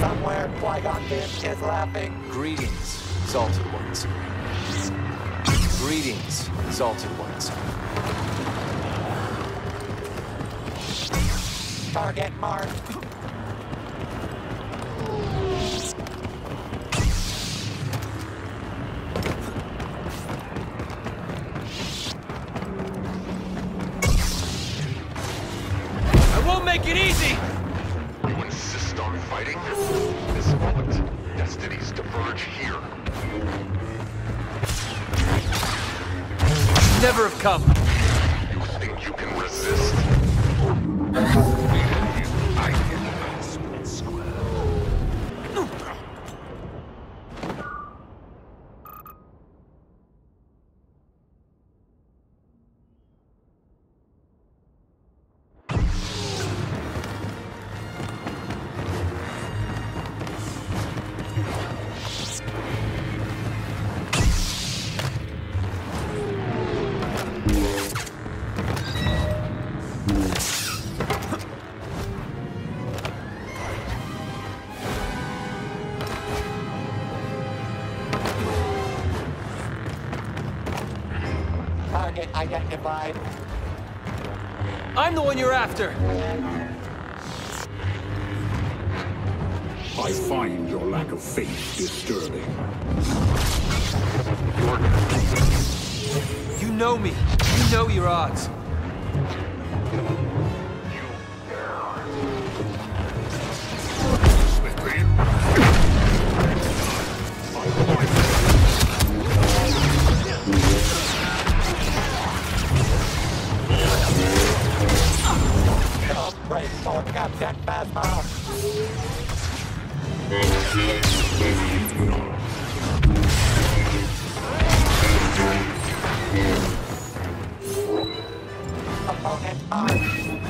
Somewhere, Qui-Gon Jinn is laughing. Greetings, exalted ones. Greetings, exalted ones. Target marked. Come. Identified. I'm the one you're after. I find your lack of faith disturbing. You know me. You know your odds. Don't break for Captain Phasma. Opponent armed.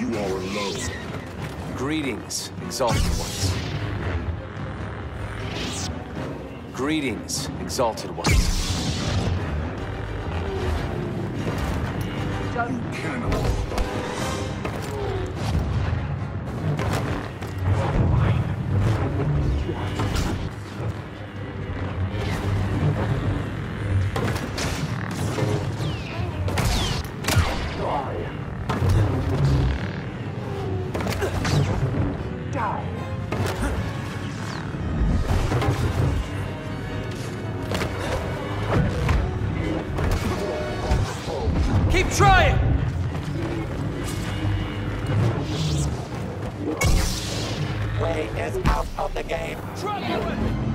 You are alone. Greetings, exalted ones. Greetings, exalted ones. You Way is out of the game. Drop your weapon!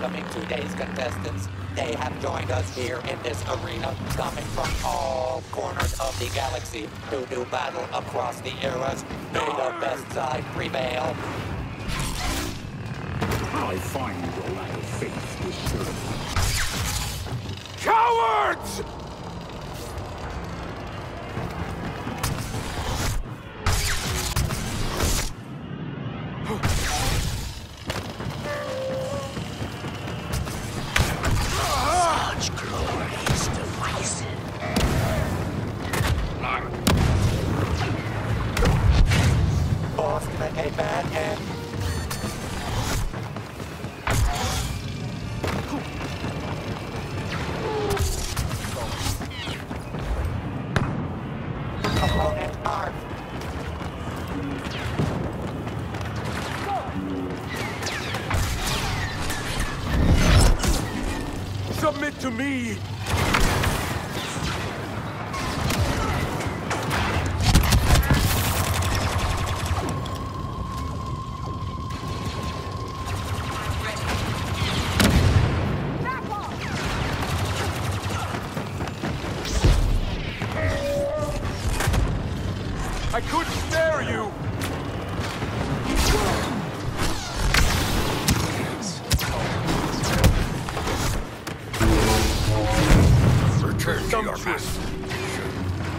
Welcoming today's contestants. They have joined us here in this arena, coming from all corners of the galaxy to do battle across the eras. May the best side prevail. I find your lack of faith disturbing. Cowards! Submit to me! Return to your master.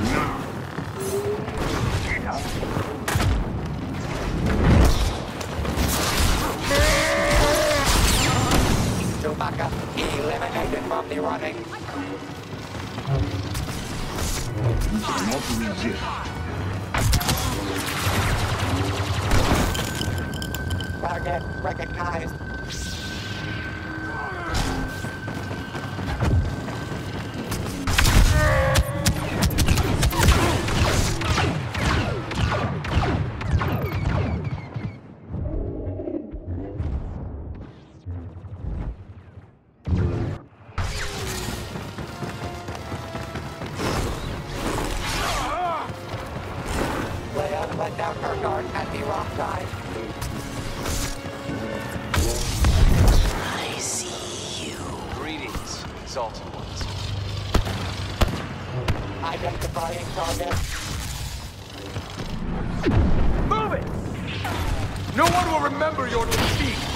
Now. Chewbacca eliminated from the running. Do not resist. Target recognized. Leia let down her guard at the wrong time. Greetings, exalted ones. Identifying target. Move it! No one will remember your defeat!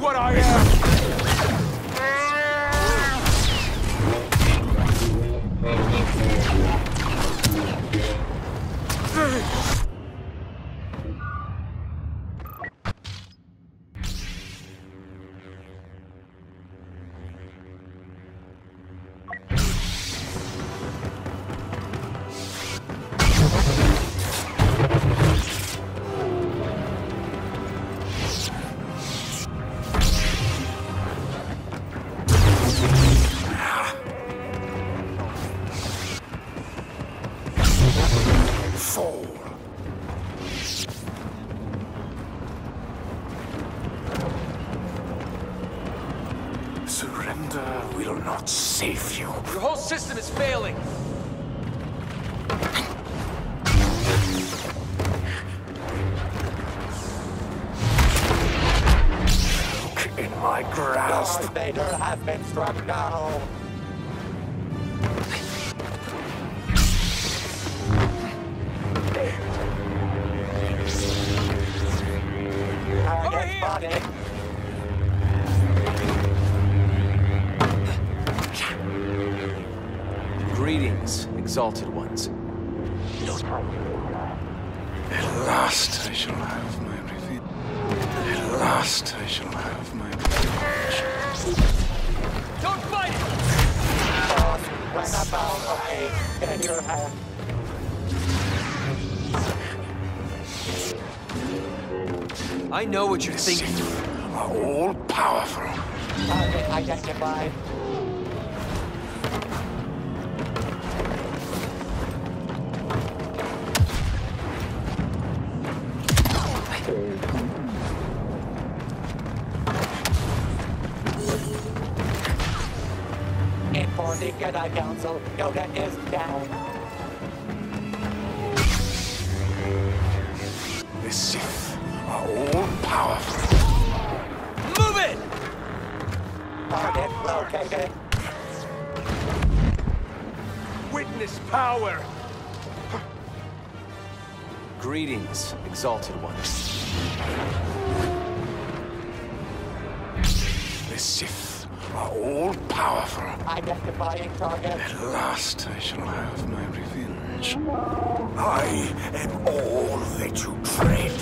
What I am? Whole system is failing! In my grasp. Darth Vader has been struck down. Greetings, exalted ones. At last I shall have my revenge. At last I shall have my revenge. Don't fight! Boss, when a bound of hate in your hand. I know what you're thinking. Are all powerful. Target identified. Jedi Council. Yoda is down. The Sith are all powerful. Move it! Target located. Witness power! Greetings, exalted ones. The Sith are all powerful. Identifying target. At last I shall have my revenge. I am all that you dread.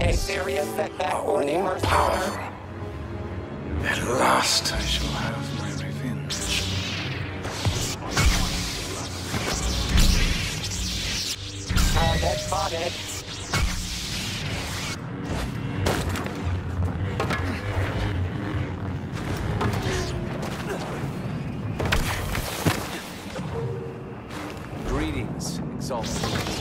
A serious setback for the All powerful. At last I shall have my revenge. Target spotted. Exalted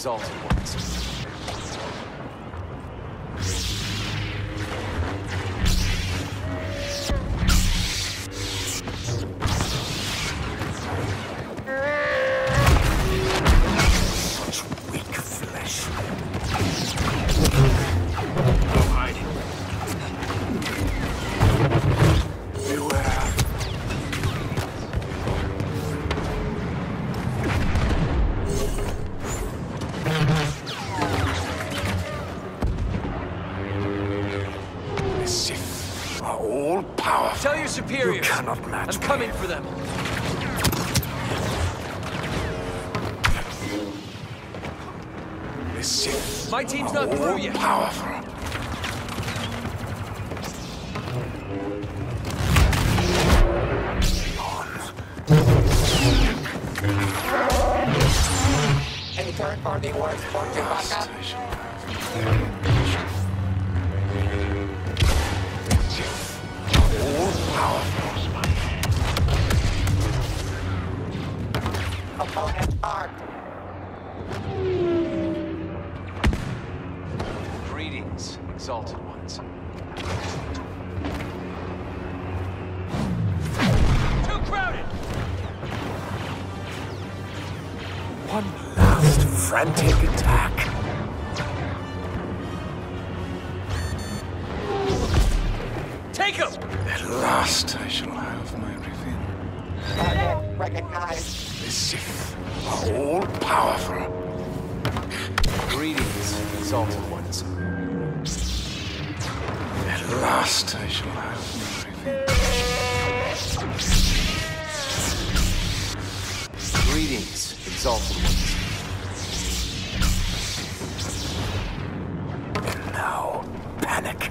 exalted ones. You match I'm coming for them. The Sith My team's not through yet. powerful. A turn for the worst for Chewbacca. I shall have my revenge. All powerful. Opponent marked. Greetings, exalted ones. Too crowded! One last frantic attack. Take him! At last I shall have my revenge. Target recognized. The Sith are all powerful. Greetings, exalted ones. At last I shall have my revenge. Greetings, exalted ones. And now, panic.